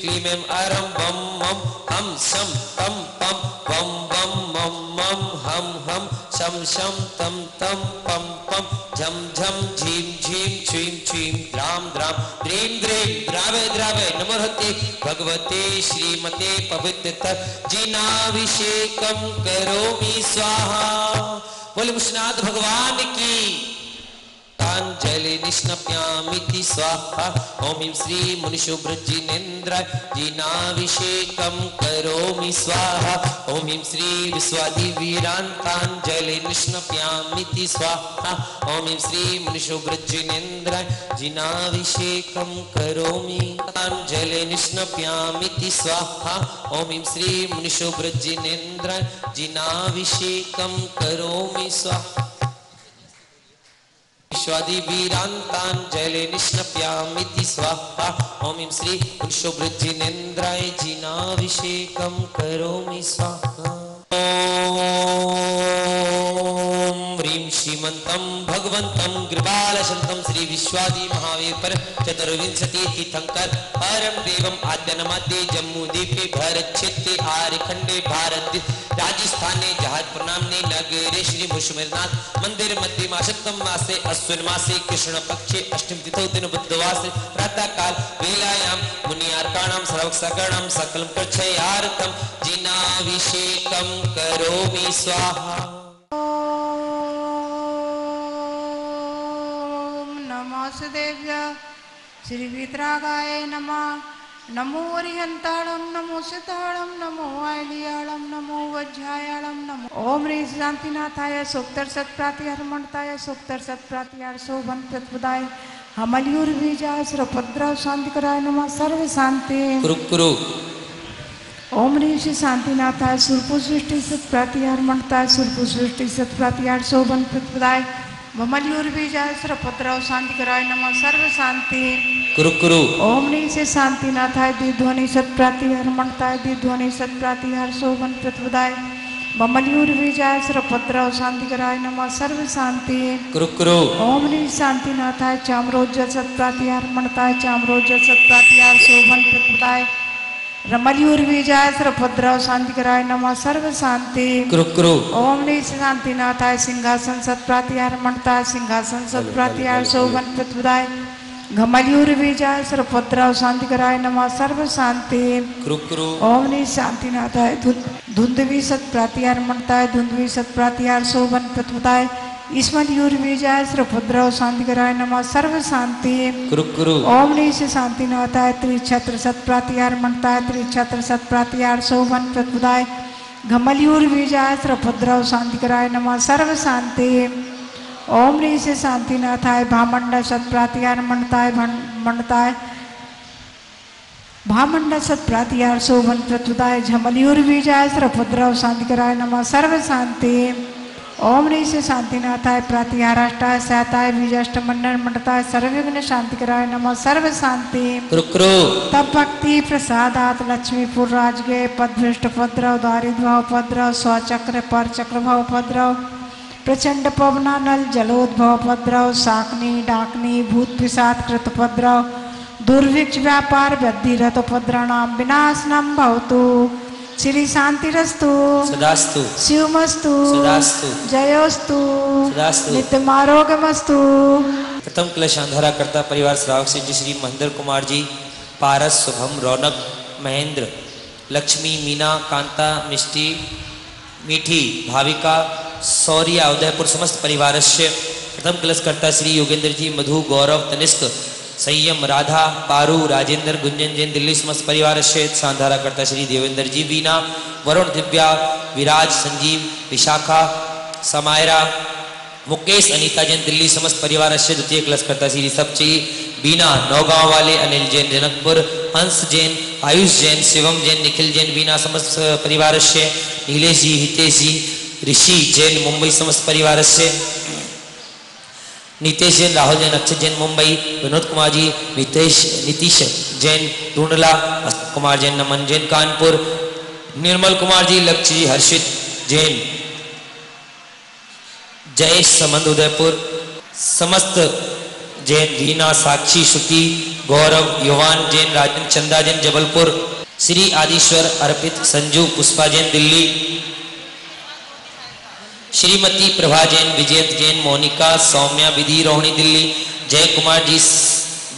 क्लीम M अरम बम मम हम शम तम पम बम बम मम मम हम हम शम शम तम तम पम पम झम झम झीम झीम छीम छीम द्राम द्राम द्रीम द्रीम द्रावे द्रावे नमोहते भगवते श्रीमते पवित्र जिनाभिषेकम करोमि स्वाहा बोले मुशनाथ भगवान की तांजलि निष्णप्यामिति स्वाहा ओम ह्रीं श्री मुनिशुभ्रजिनेन्द्राय जिनाभिषेकं करोमि स्वाहा ओम ह्रीं श्री विश्वादिवीरान्ताञ्जलि निष्णप्यामिति स्वाहा ओम ह्रीं श्री मुनिशुभ्रजिनेन्द्राय जिनाभिषेकं करोमि तांजलि निष्णप्यामिति स्वाहा ओम ह्रीं श्री मुनिशुभ्रजिनेन्द्राय जिनाभिषेकं करोमि स्वाहा विश्वादि वीरांतांजलि निष्णप्यामिति स्वाहा। ओम श्री पुरुषोभृजिनेन्द्राय जिनाभिषेकं करोमि स्वाहा। ह्रीं श्रीमन्तं भगवन्तं कृपालशन्तं श्री विश्वादि महावीर पर चतुर्विंशति तीर्थंकर परम देवम आद्यनमध्ये जम्मूद्वीपे भरत क्षेत्रे आर्यखण्डे भारत राजस्थाने जहाजपुर नाम्ने नगरे श्री मुशमिरनाथ मंदिर मध्ये मासत्तम मासे अश्विन मासे कृष्ण पक्षे अष्टम तिथौ दिन बुधवासरे प्रातः काल वेलायां मुनियार्काणां सर्वसगणं सकलं प्रचयार्थं जिनाभिषेकं करोमि स्वाहा। नमोऽसुदेव्य श्रीविद्रागाय नमः। नमो हरिहन्ताळं नमो सिताळं नमो वायलियाळं नमो वज्रायाळं नमो ॐ ह्रीं शान्तिनाथाय सोक्तर्सत्प्रातिहर्मणताय सोक्तर्सत्प्रातिहार शोभन प्रत्पदाय हमल्यूर्बीजाय सुरभद्राव शान्तिकराय नमः। सर्व शान्ति कुरु कुरु। ओम श्री शांतिनाथाय सुरपु सृष्टि सत्प्रातिहार मणताय सुरपु सृष्टि सत्प्रातिहार शोभन प्रतिपदाय भमलयूर बीजाय सुरभद्राव शांतिकराय नमः सर्व शांति कुरु कुरु। ओम ह्रीं से शांतिनाथाय द्विध्वनि सत्प्रातिहार मणताय द्विध्वनि सत्प्रातिहार शोभन प्रतिपदाय। भमलयूर बीजाय सुरभद्राव शांतिकराय नमः सर्व शांति कुरु कुरु। ओम ह्रीं शांतिनाथाय चामरोज सत्प्रातिहार मणताय चामरोज सत्प्रातिहार शोभन प्रतिपदाय। रमलियूर विजय सुरभद्राव शांतिकराय नमः सर्व शांति ओम नी शांतिनाथाय सिंहासन सत्प्रातिहार मणताय सिंहासन सत्प्रातिहार शोभन प्रतिपदाय घमलियूर विजय सुरभद्राव शांतिकराय नमः सर्व शांति ओम नी शांतिनाथाय धुंधवी सत्प्रातिहार मणताय धुंधवी सत्प्रातिहार शोभन प्रतिपदाय ईश्वरयूर विजय सुरभद्राव शांतिकराय नमः सर्व शांति ओम नी से शांतिनाथाय त्रिछत्र सत्प्रातिहार मणताय त्रिछत्र सत्प्रातिहार शोभन प्रतुदाय घमलियूर विजय शांति शांतिकराय नमः सर्व शांति ओम नी से शांतिनाथाय भामंड सत्प्रातिहार मणताय भन- मणताय भामंड सत्प्रातिहार शोभन प्रतुदाय झमलियूर विजय शांति शांतिकराय नमः सर्व शांति ओम नी से शांतिनाथाय प्रातिहाराष्टाय सहताय विजष्ट मंडन मंडताय सर्वविघ्न शांतिकराय नमः सर्व शांति तब भक्ति प्रसादात लक्ष्मीपुर राजगे पदभ्रष्ट उपद्रव दारिद्भाव उपद्रव स्वचक्र पर चक्र भाव उपद्रव प्रचंड पवना नल जलोद्भव उपद्रव शाकनी डाकनी भूत पिशाच कृत उपद्रव दुर्भिक्ष व्यापार वृद्धि रथ उपद्रवणाम विनाशनम भवतु। श्री शांतिरस्तु। सदास्तु। शिवमस्तु। सदास्तु। जयोस्तु। सदास्तु। नित्यमारोगमस्तु प्रथम कलश अंधारा करता परिवार श्रावक से जी श्री महेंद्र कुमार जी पारस शुभम रौनक महेंद्र लक्ष्मी मीना कांता मिष्टी मीठी भाविका सौर्या उदयपुर समस्त परिवार से प्रथम कलश करता श्री योगेंद्र जी मधु गौरव तनिष्क राधा, पारू, राजेंद्र, गुंजन जैन, दिल्ली समस्त परिवार से सांधारा करता श्री देवेंद्र जी वीना वरुण, दिव्या, विराज, संजीव, विशाखा, समायरा, मुकेश, अनीता जैन, दिल्ली समस्त परिवार से द्वितीय क्लस करता श्री सबची बीना नौगांव वाले, अनिल जैन, जनकपुर, हंस जैन, आयुष जैन, शिवम जैन, निखिल जैन बीना समस्त परिवार से, नीलेश जी, हितेश जी, ऋषि जैन, मुंबई समस्त परिवार से। नीतेश जैन, राहुल जैन, अक्षय जैन, मुंबई, विनोद कुमार जी, नितेश, नीतीश जैन ढूंढला कुमार जैन, नमन जैन, कानपुर, निर्मल कुमार जी, लक्ष्य जी, हर्षित जैन। जयेश समंद उदयपुर। समस्त जैन रीना साक्षी श्रुति गौरव, युवान जैन, राजन, चंदा जैन, जबलपुर, श्री आदिश्वर, अर्पित, संजू, पुष्पा जैन, दिल्ली। श्रीमती प्रभा जैन विजयंत जैन, मोनिका, सौम्या, विधि, रोहिणी दिल्ली जय कुमार जी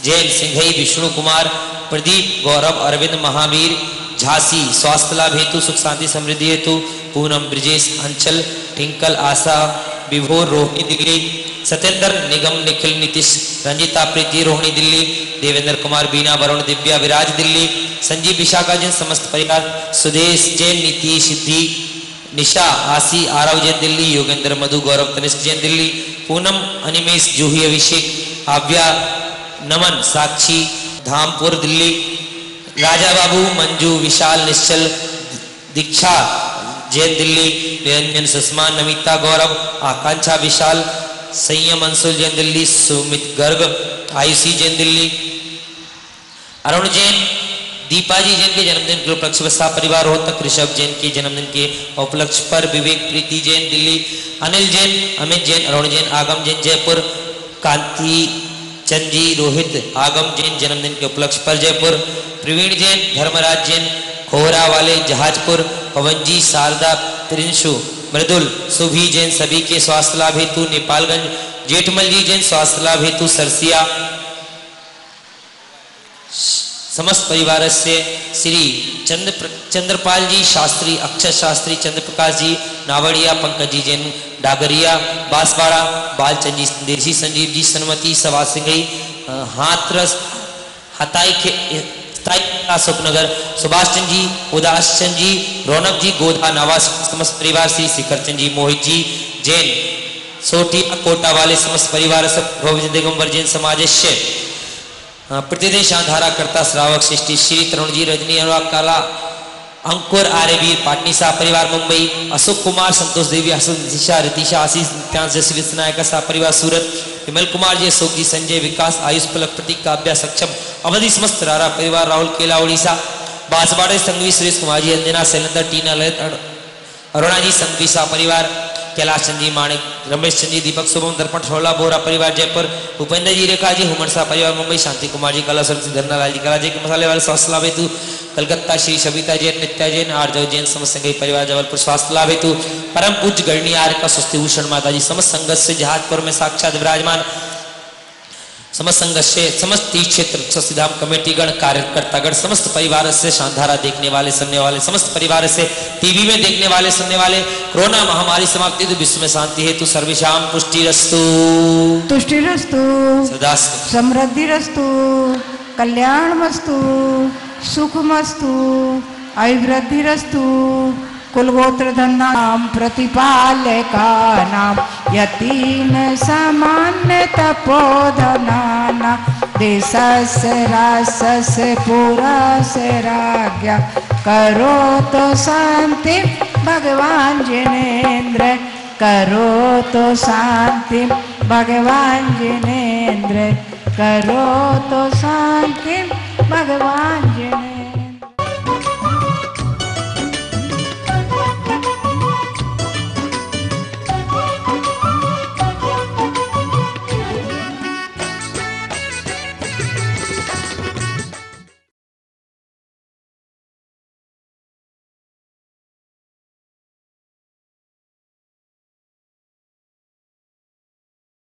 जैन सिंघई, विष्णु कुमार, प्रदीप, गौरव, अरविंद महावीर, झांसी स्वास्थ्य लाभ हेतु सुख शांति समृद्धि हेतु, पूनम, ब्रिजेश, अंचल टिंकल आशा, विभोर, रोहिणी दिल्ली, सत्येंद्र निगम, निखिल, नीतीश, रंजिता, प्रीति, रोहिणी दिल्ली, देवेंद्र कुमार, बीना, वरुण, दिव्या, विराज दिल्ली, संजीव, विशाखा जैन, समस्त परिवार, सुदेश, जैन, नीति, सिद्धि निशा, आसी, आरव जैन दिल्ली, योगेंद्र मधु, गौरव तनिष्क जैन दिल्ली, पूनम, अनिमेश, जूही अभिषेक, आव्या, नमन, साक्षी, धामपुर दिल्ली, राजा बाबू, मंजू, विशाल, निश्चल, दीक्षा, जैन दिल्ली, निरंजन सुषमा नमिता, गौरव, आकांक्षा, विशाल, संयम, अंशुल जैन दिल्ली, सुमित गर्ग, आयुषी जैन दिल्ली, अरुण जैन दीपा जी जैन के जन्मदिन के उपलक्ष्य पर सा परिवार रोहतक, ऋषभ जैन के जन्मदिन के उपलक्ष्य पर, विवेक, प्रीति जैन, दिल्ली, अनिल जैन, अमित जैन, अरुण जैन, आगम जैन, जयपुर, कांति, चंद, रोहित, आगम जैन जन्मदिन के उपलक्ष्य पर जयपुर, प्रवीण जैन, धर्मराज जैन खोरा वाले, जहाजपुर पवन जी शारदा प्रिंशु मृदुल, सुभी जैन, सभी के स्वास्थ्य लाभ हेतु नेपालगंज जेठमल जी जैन स्वास्थ्य लाभ हेतु सरसिया समस्त परिवार से श्री चंद्र चंद्रपाल जी, शास्त्री अक्षर शास्त्री चंद्र प्रकाश जी, नावड़िया, पंकज जी, जैन, डागरिया, बांसवाड़ा, बालचंद जी देशी संजीव जी, सनमती सवा सिंगई हाथरस, हताई के अशोक नगर सुभाष चंद जी, उदास चंद जी, रौनक जी, गोधा, नवास, समस्त परिवार, श्री शिखर चंद जी, मोहित जी, जैन, सोटी कोटा वाले समस्त परिवार सब दिगंबर जैन समाज प्रतिदिन शानधारा करता श्रावक सृष्टि, श्री तरुण जी रजनी अनुराग काला, अंकुर आर्यवीर पाटनी शाह परिवार मुंबई, अशोक कुमार, संतोष देवी, हसन, दिशा, रितिशा, आशीष नित्यांश जसवीर नायक शाह परिवार सूरत, विमल कुमार जी, अशोक जी, संजय, विकास, आयुष, पलक, प्रतीक काव्या सक्षम, अवधि समस्त, रारा परिवार, राहुल केला उड़ीसा बांसवाड़े संघवी सुरेश कुमार जी, अंजना, शैलेंद्र, टीना, ललित अरुणा जी संघवी शाह परिवार कैलाश चंद जी माणिक, रमेश चंद जी दीपक शुभम दर्पण छोला, बोरा परिवार, जयपुर भूपेंद्र जी, रेखा जी हुमन परिवार, मुंबई, शांति कुमार जी, कला सर धरना लाल जी, कला जी, के मसाले वाले स्वास्थ्य लाभ हेतु कलकत्ता, श्री सविता जैन, नित्या जैन आर्जव जैन, समस्त संघ परिवार, जबलपुर, स्वास्थ्य लाभ हेतु परम पूज गणनी आर्य का स्वस्ति भूषण माता जी, समस्त संघ से जहाजपुर में साक्षात विराजमान समस्त संघ समस्त तीर्थ क्षेत्र सस्तिधाम कमेटीगण कार्यकर्तागण समस्त परिवार से शानधारा देखने वाले सुनने वाले समस्त परिवार से टीवी में देखने वाले सुनने वाले कोरोना महामारी समाप्ति तो विश्व में शांति हेतु सर्वेशाम पुष्टि रस्तु तुष्टि रस्तु समृद्धि रस्तु कल्याण मस्तु सुख मस्तु अभिवृद्धि रस्तु कुलगोत्र धन्नाम प्रतिपालका नाम यतीन सामान्य तपोधनाना पुरस्य राज्ञा करो तो शांति भगवान जिनेन्द्र करो तो शांति भगवान जिनेन्द्र करो तो शांति भगवान जिनेन्द्र।